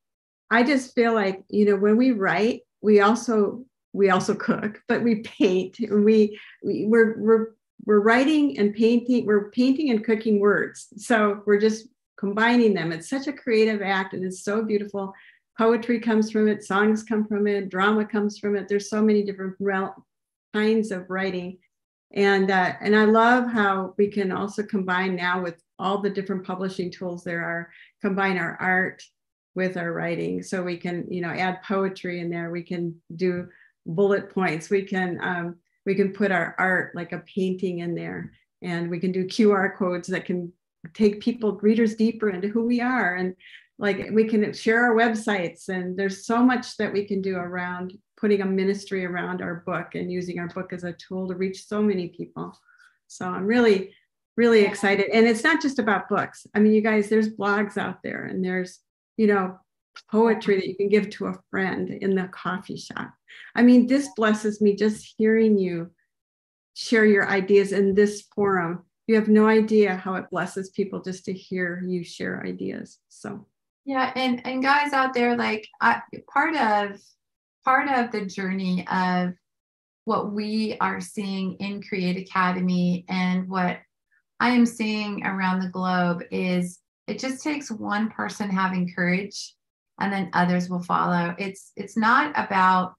I just feel like, you know, when we write, we also we also cook, but we paint. We, we we're we're we're writing and painting. We're painting and cooking words. So we're just combining them. It's such a creative act, and it's so beautiful. Poetry comes from it. Songs come from it. Drama comes from it. There's so many different kinds of writing and and I love how we can also combine now with all the different publishing tools there are, combine our art with our writing. So we can, you know, add poetry in there. We can do bullet points. We can um, we can put our art like a painting in there, and we can do QR codes that can take people readers deeper into who we are and like we can share our websites and there's so much that we can do around putting a ministry around our book and using our book as a tool to reach so many people. So I'm really, really excited. And it's not just about books. I mean, you guys, there's blogs out there and there's, you know, poetry that you can give to a friend in the coffee shop. I mean, this blesses me just hearing you share your ideas in this forum. You have no idea how it blesses people just to hear you share ideas. So yeah, and and guys out there, like I, part of part of the journey of what we are seeing in Create Academy and what I am seeing around the globe is it just takes one person having courage and then others will follow. It's it's not about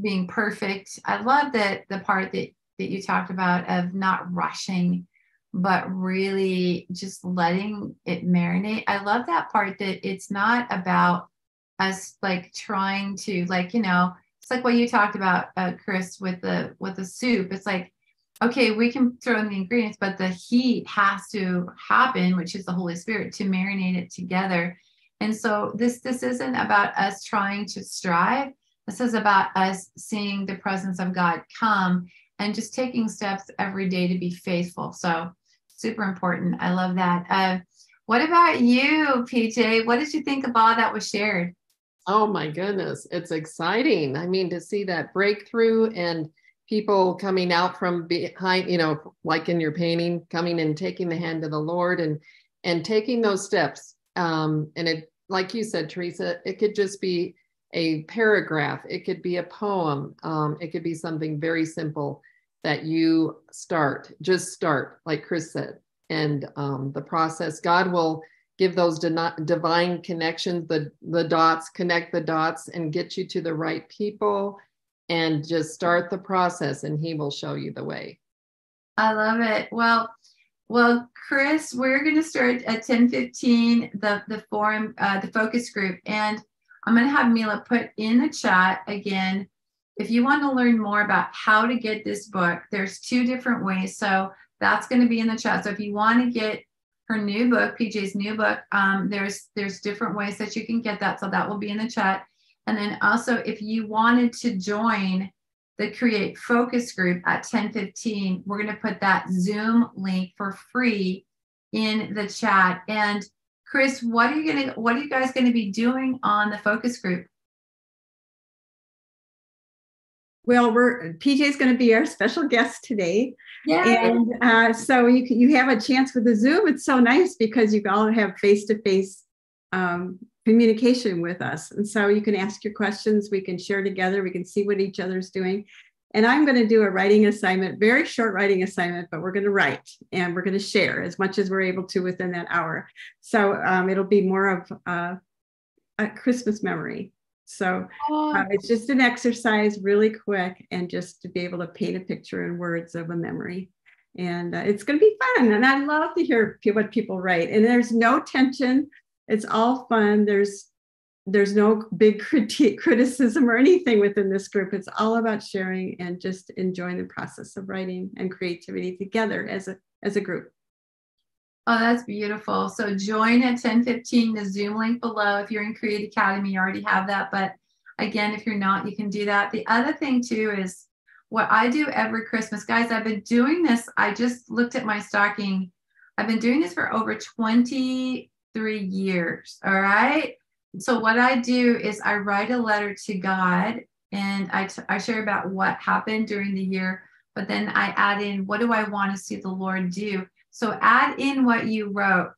being perfect. I love that the part that that you talked about of not rushing, but really just letting it marinate. I love that part that it's not about us like trying to like, you know, it's like what you talked about, uh, Chris, with the with the soup. It's like, okay, we can throw in the ingredients, but the heat has to happen, which is the Holy Spirit, to marinate it together. And so this this isn't about us trying to strive this is about us seeing the presence of God come and just taking steps every day to be faithful. So, super important. I love that. Uh, what about you, PJ? What did you think of all that was shared? Oh my goodness, it's exciting. I mean, to see that breakthrough and people coming out from behind, you know, like in your painting, coming and taking the hand of the Lord and and taking those steps. Um, and it, like you said, Theresa, it could just be a paragraph, it could be a poem, um, it could be something very simple that you start, just start, like Chris said. And um, the process, God will give those divine connections, the, the dots, connect the dots and get you to the right people and just start the process and he will show you the way. I love it. Well, well, Chris, we're going to start at 10:15 the the forum uh, the focus group and I'm going to have Mila put in the chat again. If you want to learn more about how to get this book, there's two different ways. So that's going to be in the chat. So if you want to get her new book, PJ's new book, um, there's there's different ways that you can get that. So that will be in the chat. And then also, if you wanted to join the Create Focus group at 10:15, we're going to put that Zoom link for free in the chat. And Chris, what are you gonna what are you guys gonna be doing on the focus group? Well, we're PJ is going to be our special guest today, yeah. and uh, so you you have a chance with the Zoom. It's so nice because you all have face to face communication with us, and so you can ask your questions. We can share together. We can see what each other's doing, and I'm going to do a writing assignment, very short writing assignment, but we're going to write and we're going to share as much as we're able to within that hour. So um, it'll be more of uh, a Christmas memory. So uh, it's just an exercise, really quick, and just to be able to paint a picture in words of a memory. And uh, it's going to be fun. And I love to hear what people write. And there's no tension. It's all fun. There's there's no big [LAUGHS] critique, criticism or anything within this group. It's all about sharing and just enjoying the process of writing and creativity together as a as a group. Oh, that's beautiful. So join at 1015, the Zoom link below. If you're in Create Academy, you already have that. But again, if you're not, you can do that. The other thing too is what I do every Christmas. Guys, I've been doing this. I just looked at my stocking. I've been doing this for over 23 years. All right. So what I do is I write a letter to God and I, t- I share about what happened during the year, but then I add in what do I want to see the Lord do? So add in what you wrote.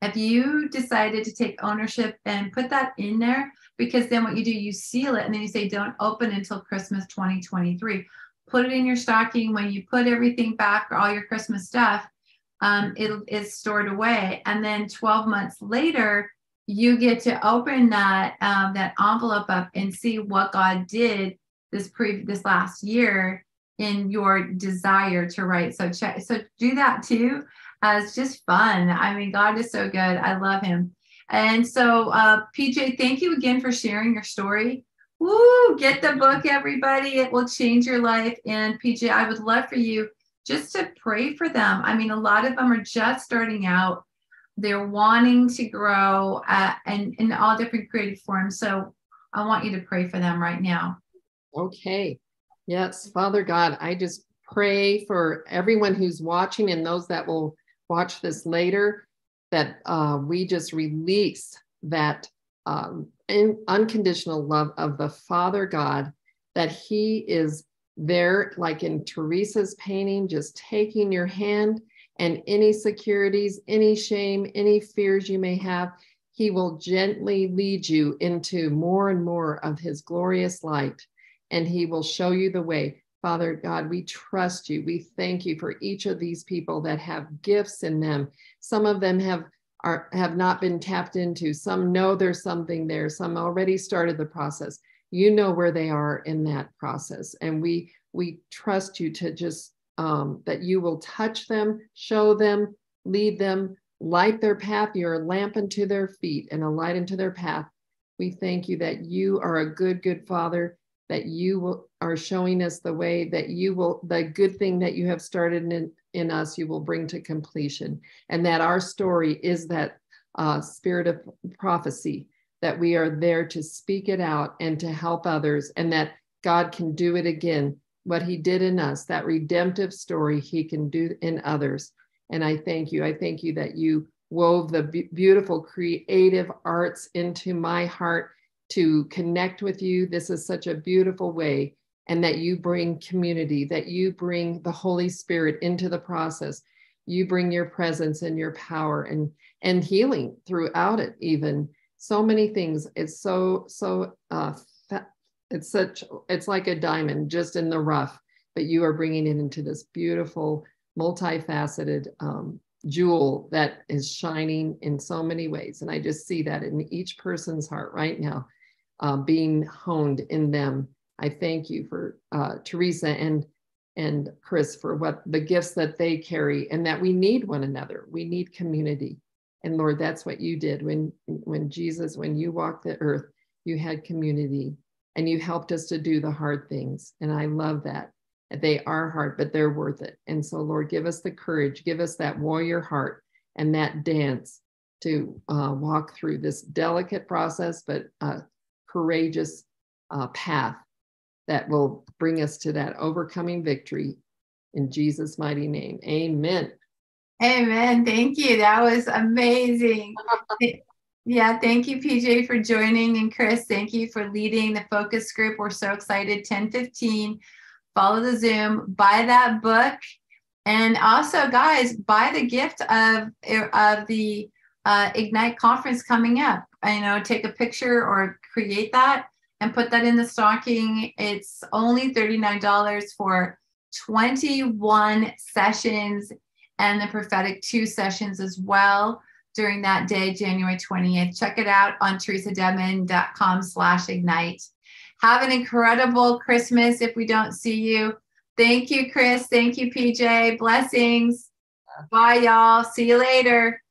If you decided to take ownership and put that in there, because then what you do, you seal it and then you say, don't open until Christmas 2023. Put it in your stocking. When you put everything back, all your Christmas stuff, um, it is stored away. And then 12 months later, you get to open that um, that envelope up and see what God did this pre this last year in your desire to write. So check so do that too. Uh, it's just fun. I mean, God is so good. I love Him. And so, uh, PJ, thank you again for sharing your story. Woo! Get the book, everybody. It will change your life. And PJ, I would love for you just to pray for them. I mean, a lot of them are just starting out they're wanting to grow uh, and in all different creative forms. So I want you to pray for them right now. Okay. Yes, Father God, I just pray for everyone who's watching and those that will watch this later that uh, we just release that um, unconditional love of the Father God, that He is there, like in Theresa's painting, just taking your hand and any securities, any shame, any fears you may have, He will gently lead you into more and more of His glorious light, and He will show you the way. Father God, we trust you. We thank you for each of these people that have gifts in them. Some of them have are have not been tapped into. Some know there's something there. Some already started the process. You know where they are in that process, and we we trust you to just um, that you will touch them, show them, lead them, light their path. You're a lamp unto their feet and a light unto their path. We thank you that you are a good, good Father, that you will, are showing us the way, that you will, the good thing that you have started in, in us, you will bring to completion. And that our story is that uh, spirit of prophecy, that we are there to speak it out and to help others, and that God can do it again what he did in us, that redemptive story he can do in others. And I thank you. I thank you that you wove the beautiful creative arts into my heart to connect with you. This is such a beautiful way. And that you bring community, that you bring the Holy Spirit into the process. You bring your presence and your power and, and healing throughout it, even so many things. It's so, so uh, it's such it's like a diamond just in the rough but you are bringing it into this beautiful multifaceted um, jewel that is shining in so many ways and i just see that in each person's heart right now uh, being honed in them i thank you for uh, Theresa and and chris for what the gifts that they carry and that we need one another we need community and lord that's what you did when when jesus when you walked the earth you had community and you helped us to do the hard things. And I love that. They are hard, but they're worth it. And so, Lord, give us the courage, give us that warrior heart and that dance to uh, walk through this delicate process, but a courageous uh, path that will bring us to that overcoming victory in Jesus' mighty name. Amen. Amen. Thank you. That was amazing. [LAUGHS] Yeah, thank you, PJ, for joining. And Chris, thank you for leading the focus group. We're so excited. 1015, follow the Zoom, buy that book. And also, guys, buy the gift of, of the uh, Ignite conference coming up. I know, take a picture or create that and put that in the stocking. It's only $39 for 21 sessions and the prophetic two sessions as well during that day, January 20th. Check it out on theresadedmon.com slash ignite. Have an incredible Christmas if we don't see you. Thank you, Chris. Thank you, PJ. Blessings. Bye, y'all. See you later.